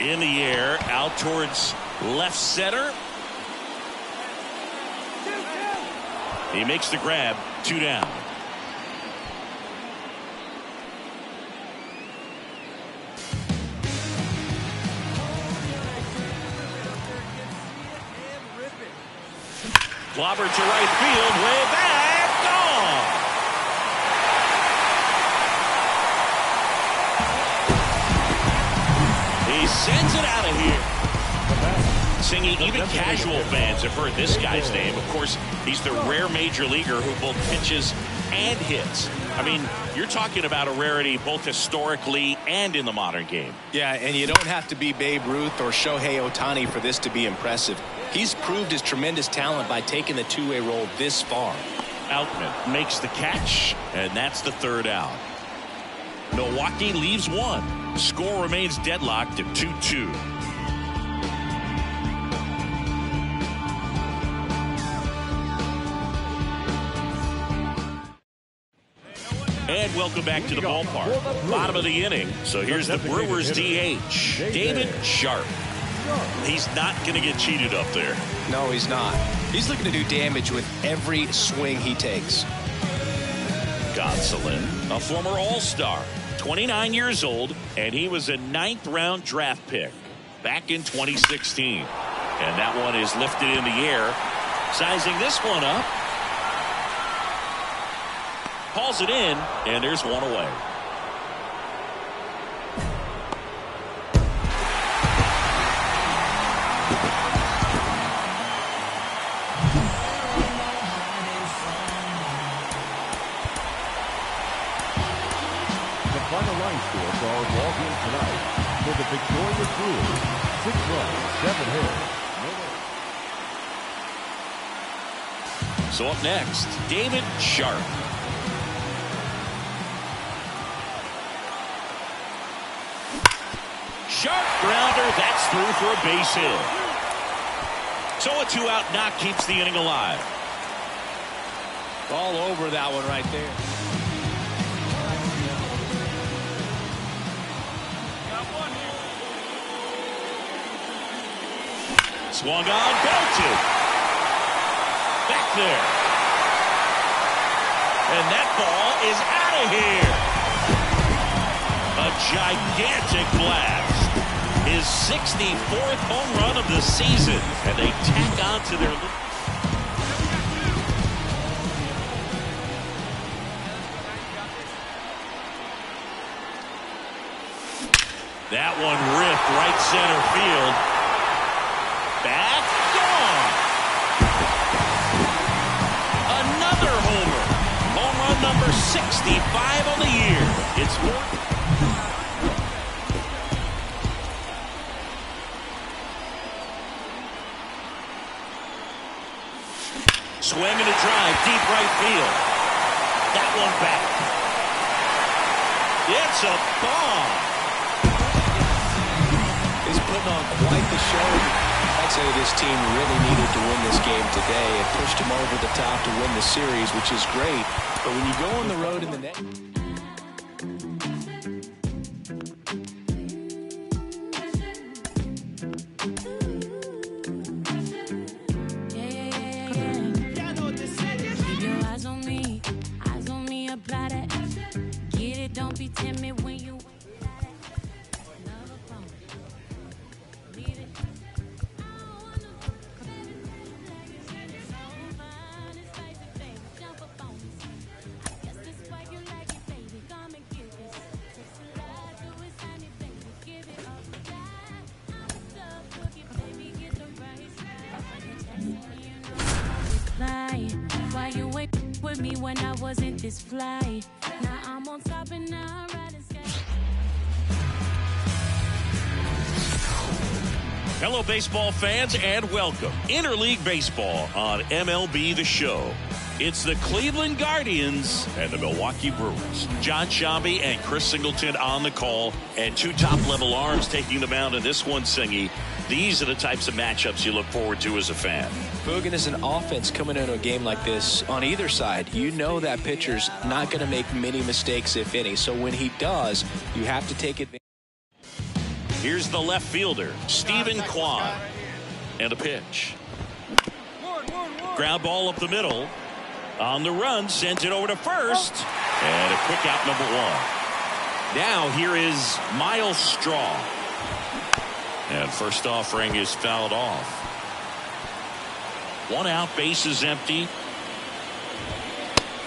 In the air, out towards left center. He makes the grab, two down. Clobbered to right field, way back, He sends it out of here. Singing, even casual fans have heard this guy's name. Of course, he's the rare major leaguer who both pitches and hits. I mean, you're talking about a rarity both historically and in the modern game. Yeah, and you don't have to be Babe Ruth or Shohei Ohtani for this to be impressive. He's proved his tremendous talent by taking the two-way role this far. Outman makes the catch, and that's the third out. Milwaukee leaves one. Score remains deadlocked at 2-2. And welcome back to the ballpark. Bottom of the inning. So here's the Brewers DH, David Sharp. He's not going to get cheated up there. No, he's not. He's looking to do damage with every swing he takes. Gonsolin, a former All-Star, 29 years old, and he was a ninth round draft pick back in 2016. And that one is lifted in the air. Sizing this one up. Calls it in, and there's one away. Final line score for our ball game tonight. For the victorious Brewers, six runs, seven hits. No. So up next, David Sharp. Sharp grounder, that's through for a base hit. So a two-out knock keeps the inning alive. All over that one right there. Swung on, belted. Back there. And that ball is out of here. A gigantic blast. His 64th home run of the season. And they tack on to their... That one ripped right center field. 65 on the year. It's more. Swing and a drive, deep right field. That one back. It's a bomb. He's putting on quite the show. Say this team really needed to win this game today. It pushed them over the top to win the series, which is great. But when you go on the road in the next... when I wasn't this fly? Now I'm on top and now I'm riding sky. Hello, baseball fans, and welcome. Interleague Baseball on MLB The Show. It's the Cleveland Guardians and the Milwaukee Brewers. John Sciambi and Chris Singleton on the call, and two top level arms taking the mound in this one, Singy. These are the types of matchups you look forward to as a fan. Bogan is an offense coming into a game like this on either side. You know that pitcher's not going to make many mistakes, if any. So when he does, you have to take advantage. Here's the left fielder, Steven Kwan. And a pitch. Ground ball up the middle. On the run, sends it over to first. And a quick out number one. Now here is Myles Straw. And first offering is fouled off. One out, base is empty.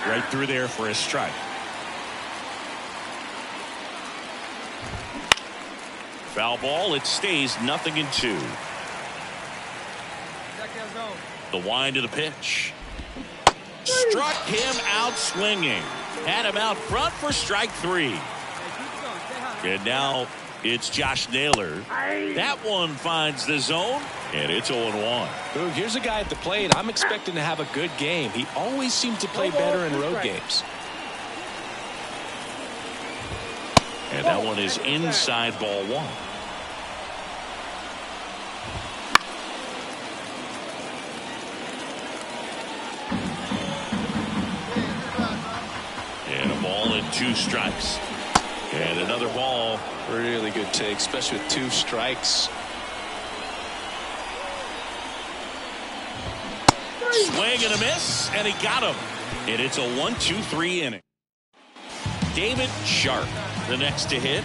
Right through there for a strike. Foul ball, it stays nothing in two. The wind of the pitch. Struck him out swinging. Had him out front for strike three. And now it's Josh Naylor. That one finds the zone, and it's 0 1. Boog, here's a guy at the plate. I'm expecting to have a good game. He always seems to play better in road games. And that one is inside ball one. And a ball and two strikes. And another ball. Really good take, especially with two strikes. Swing and a miss, and he got him. And it's a one, two, three inning. David Sharp, the next to hit.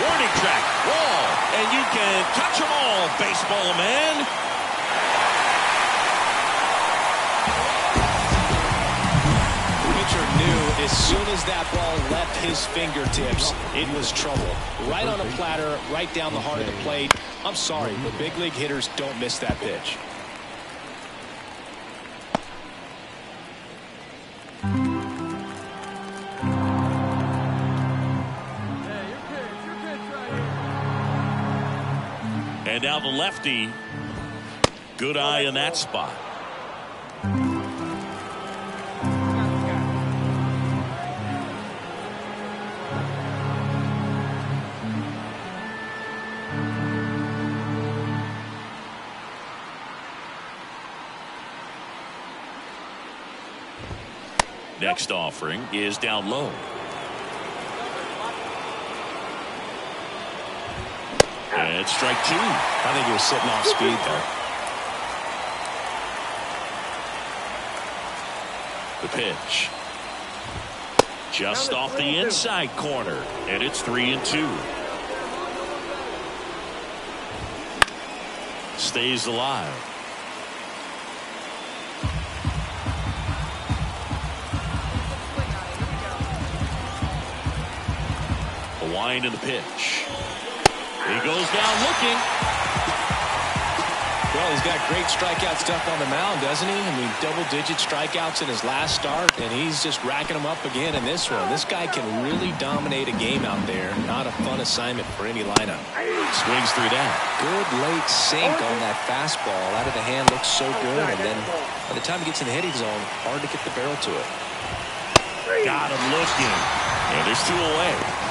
Warning track, wall, and you can touch them all, baseball man. As soon as that ball left his fingertips, it was trouble. Right on a platter, right down the heart of the plate. I'm sorry, but big league hitters don't miss that pitch. And now the lefty. Good eye in that spot. Next offering is down low. And it's strike two. I think he was sitting off speed there. The pitch. Just off the inside corner. And it's three and two. Stays alive. Wind in the pitch. He goes down looking. Well, he's got great strikeout stuff on the mound, doesn't he? I mean, double-digit strikeouts in his last start, and he's just racking them up again in this one. This guy can really dominate a game out there. Not a fun assignment for any lineup. Swings through that. Good late sink on that fastball. Out of the hand looks so good, and then by the time he gets in the hitting zone, hard to get the barrel to it. Got him looking. And there's two away.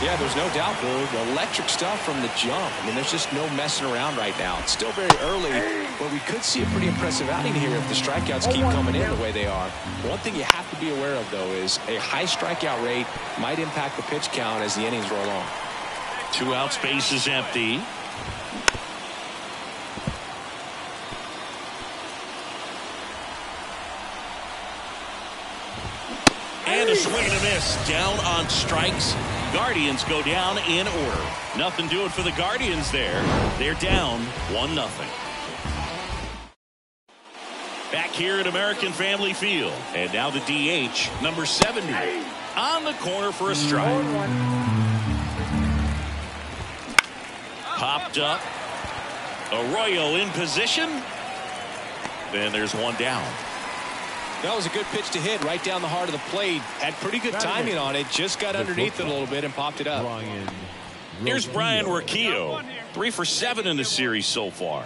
Yeah, there's no doubt, Boog. Electric stuff from the jump. I mean, there's just no messing around right now. It's still very early, but we could see a pretty impressive outing here if the strikeouts keep coming in the way they are. One thing you have to be aware of, though, is a high strikeout rate might impact the pitch count as the innings roll on. Two out space is empty. And a swing and a miss. Down on strikes. Guardians go down in order. Nothing doing for the Guardians there. They're down 1 nothing. Back here at American Family Field. And now the DH, number 70. On the corner for a strike. Popped up. Arroyo in position. Then there's one down. That was a good pitch to hit right down the heart of the plate. Had pretty good timing on it. Just got underneath it a little bit and popped it up. Here's Brayan Rocchio. Three for seven in the series so far.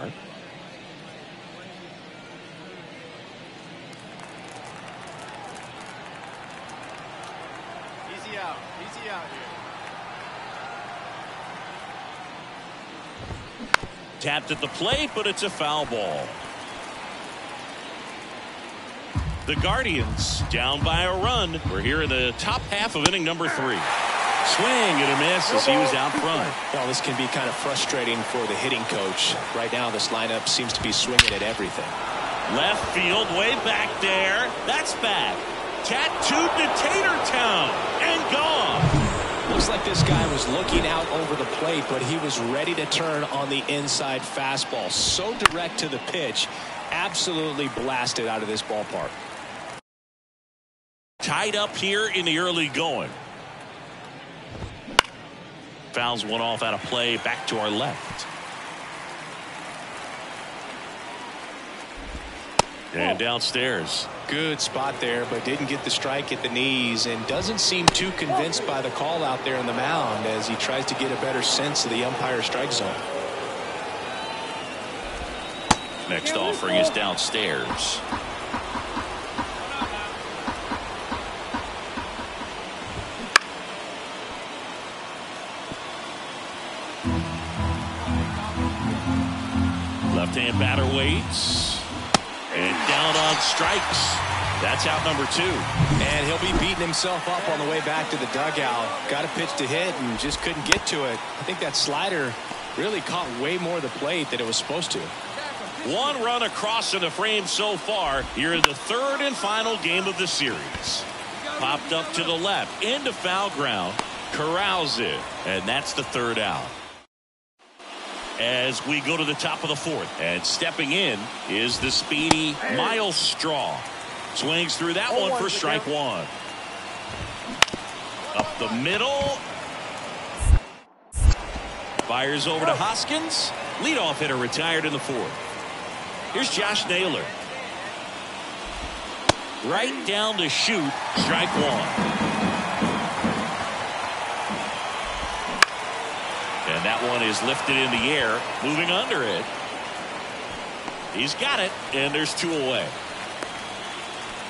Easy out. Easy out here. Tapped at the plate, but it's a foul ball. The Guardians down by a run. We're here in the top half of inning number three. Swing and a miss as he was out front. Well, this can be kind of frustrating for the hitting coach. Right now, this lineup seems to be swinging at everything. Left field, way back there. That's back. Tattooed to Tatertown and gone. Looks like this guy was looking out over the plate, but he was ready to turn on the inside fastball. So direct to the pitch. Absolutely blasted out of this ballpark. Tied up here in the early going. Fouls one off out of play back to our left. And downstairs. Good spot there, but didn't get the strike at the knees and doesn't seem too convinced by the call out there in the mound as he tries to get a better sense of the umpire strike zone. Next offering is downstairs. Left-hand batter waits. And down on strikes. That's out number two. And he'll be beating himself up on the way back to the dugout. Got a pitch to hit and just couldn't get to it. I think that slider really caught way more of the plate than it was supposed to. One run across in the frame so far here in the third and final game of the series. Popped up to the left into foul ground. Corrals it. And that's the third out. As we go to the top of the fourth. And stepping in is the speedy Myles Straw. Swings through that one for strike one. Up the middle. Fires over to Hoskins. Leadoff hitter retired in the fourth. Here's Josh Naylor. Right down to shoot. Strike one. One is lifted in the air, moving under it. He's got it, and there's two away.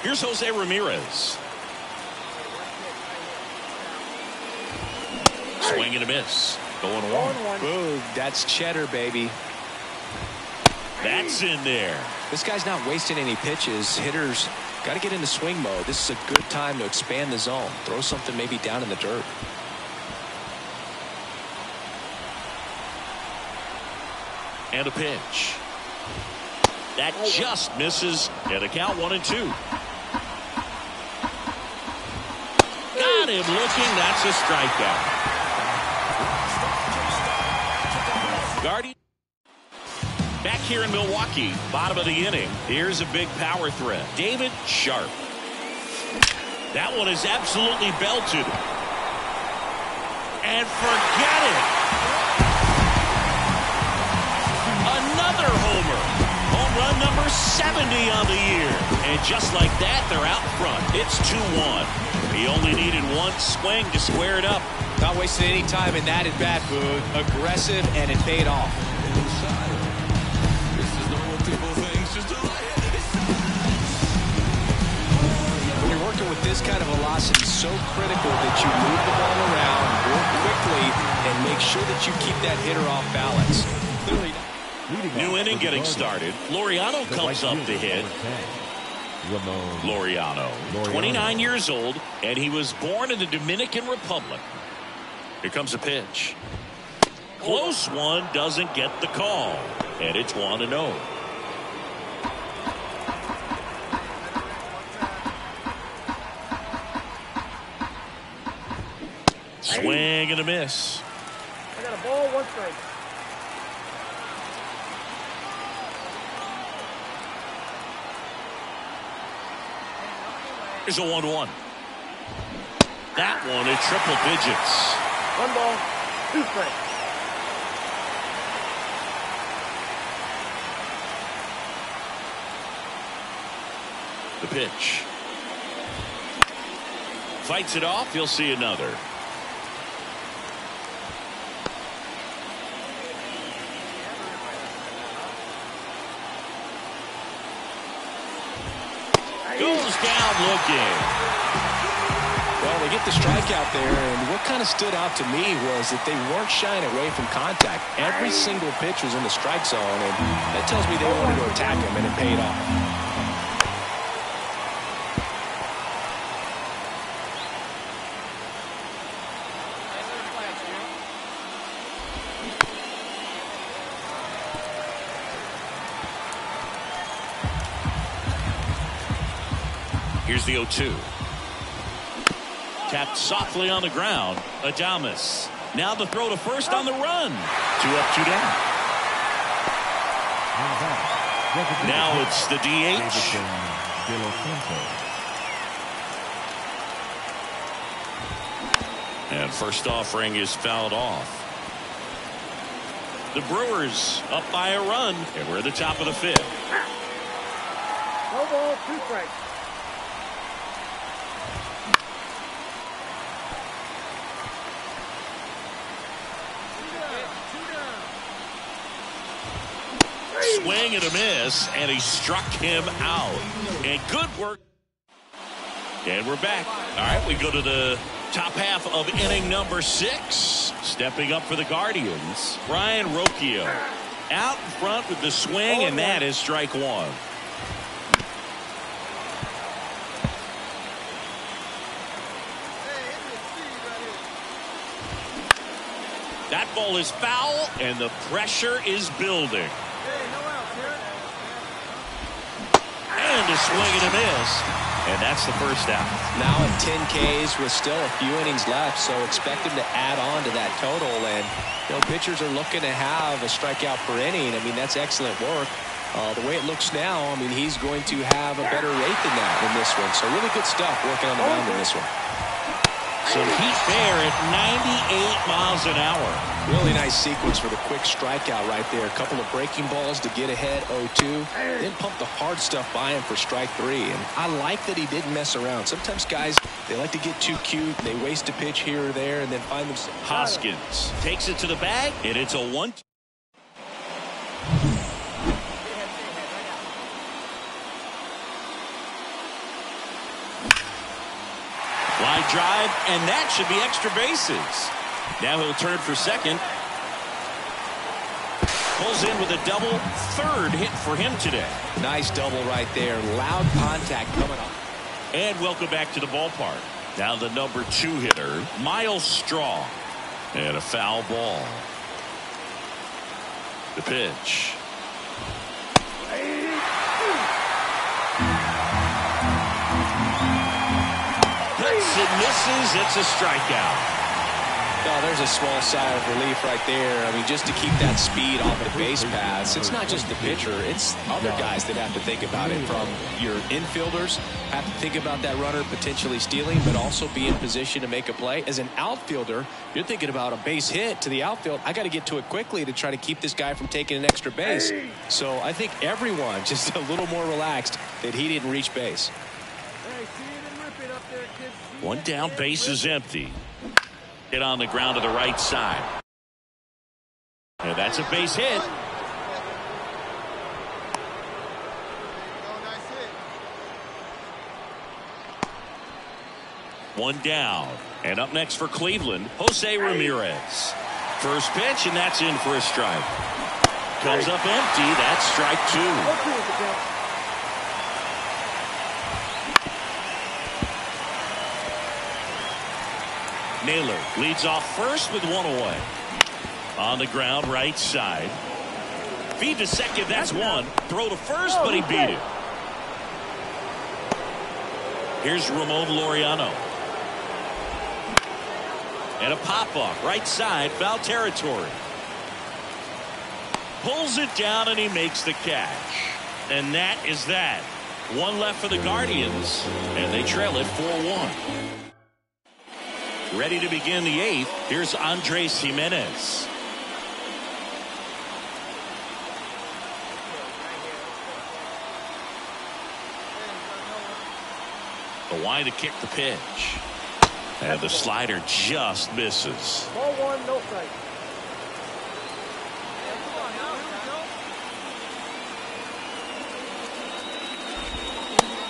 Here's Jose Ramirez. Swing and a miss. Going one. Boog, that's cheddar, baby. That's in there. This guy's not wasting any pitches. Hitters got to get into swing mode. This is a good time to expand the zone. Throw something maybe down in the dirt. And a pitch. That just misses. And a count one and two. Got him looking. That's a strikeout. Guardian. Back here in Milwaukee, bottom of the inning. Here's a big power threat. David Sharp. That one is absolutely belted. And forget it. 70 on the year. And just like that, they're out front. It's 2-1. He only needed one swing to square it up. Not wasting any time in that at bat, Boog. Aggressive, and it paid off. When you're working with this kind of velocity, so critical that you move the ball around, work quickly, and make sure that you keep that hitter off balance. Clearly, Leading New inning getting started. Laureano comes up to hit. number 10, Ramon Laureano, Laureano. 29 years old, and he was born in the Dominican Republic. Here comes a pitch. Close one doesn't get the call, and it's 1 to 0. Swing and a miss. I got a ball, one strike. Here's a 1 1. That one at triple digits. One ball, two strikes. The pitch. Fights it off. You'll see another. Goes looking. well, they get the strikeout there, and what kind of stood out to me was that they weren't shying away from contact. Every single pitch was in the strike zone, and that tells me they wanted to attack him, and it paid off. Here's the 0-2. Tapped softly on the ground. Adames. Now the throw to first on the run. Two up, two down. Now back. Designated Now hitter, it's the DH. Davidson De Los Santos. And first offering is fouled off. The Brewers up by a run, and we're at the top of the fifth. No ball, two strikes. Swing and a miss, and he struck him out. And good work. And we're back. All right, we go to the top half of inning number six. Stepping up for the Guardians, Brayan Rocchio. Out in front with the swing, and that is strike one. That ball is foul, and the pressure is building. And a swing and a miss. And that's the first out. Now at 10 Ks with still a few innings left, so expect him to add on to that total. And you know, pitchers are looking to have a strikeout per inning. I mean, that's excellent work. Uh, the way it looks now, I mean, he's going to have a better rate than that in this one. So really good stuff working on the mound in this one. Some heat there at 98 miles an hour. Really nice sequence for the quick strikeout right there. A couple of breaking balls to get ahead 0-2. Then pump the hard stuff by him for strike three. And I like that he didn't mess around. Sometimes guys, they like to get too cute. They waste a pitch here or there and then find themselves. Hoskins takes it to the bag, and it's a one. Line drive, and that should be extra bases. Now he'll turn for second. Pulls in with a double, third hit for him today. Nice double right there. Loud contact coming up. And welcome back to the ballpark. Now the number two hitter, Myles Straw. And a foul ball. The pitch. Hits and misses. It's a strikeout. Oh, there's a small sigh of relief right there. I mean, just to keep that speed off the base paths. It's not just the pitcher. It's other guys that have to think about it. From your infielders have to think about that runner potentially stealing, but also be in position to make a play. As an outfielder, you're thinking about a base hit to the outfield. I got to get to it quickly to try to keep this guy from taking an extra base. So I think everyone just a little more relaxed that he didn't reach base. Hey, see it and rip it up there, kids. See One down, base is empty. Hit on the ground to the right side. And that's a base hit. One down. And up next for Cleveland, Jose Ramirez. First pitch, and that's in for a strike. Comes up empty. That's strike two. Go to it, Miguel. Naylor leads off first with one away. On the ground, right side. Feed to second, that's one. Throw to first, but he oh, beat it. Here's Ramon Laureano. And a pop-off, right side, foul territory. Pulls it down and he makes the catch. And that is that. One left for the Guardians, and they trail it 4-1. Ready to begin the eighth. Here's Andres Gimenez. The wide to kick the pitch. And the slider just misses. Ball one, no strike.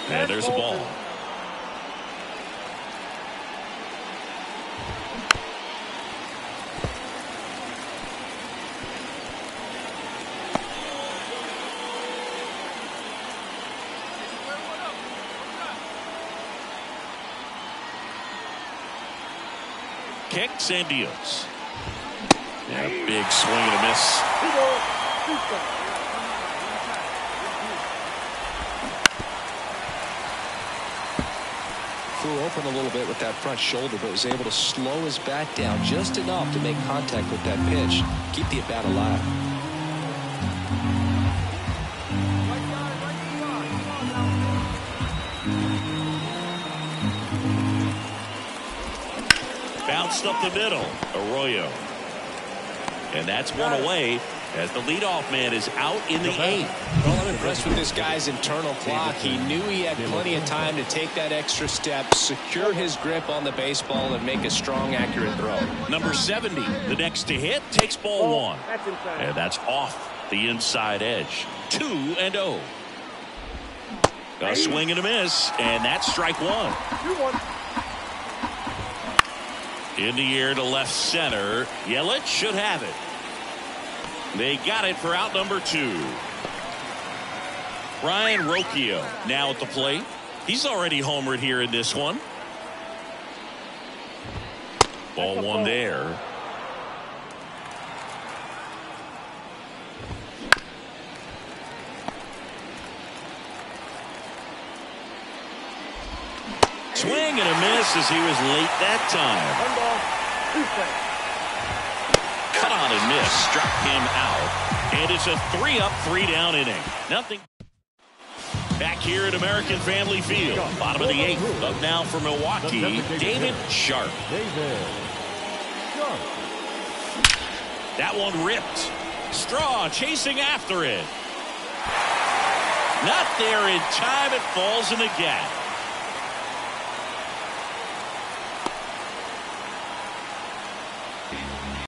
And there's a ball. Kicks and deals. Yeah, big swing and a miss. Flew open a little bit with that front shoulder, but was able to slow his bat down just enough to make contact with that pitch, keep the at bat alive. Bounced up the middle. Arroyo. And that's one away as the leadoff man is out in the eighth. Well, I'm impressed with this guy's internal clock. He knew he had plenty of time to take that extra step, secure his grip on the baseball, and make a strong, accurate throw. Number 70, the next to hit, takes ball Oh, one. That's. And that's off the inside edge. Two and oh. A swing and a miss, and that's strike one. In the air to left center. Yelich should have it. They got it for out number two. Ryan Rocchio now at the plate. He's already homered here in this one. Ball one there. Swing and a miss as he was late that time. One ball. Two strikes. cut on and miss struck him out and it's a three up three down inning nothing back here at American Family Field bottom of the eighth up now for Milwaukee David Sharp David Sharp. that one ripped straw chasing after it not there in time it falls in the gap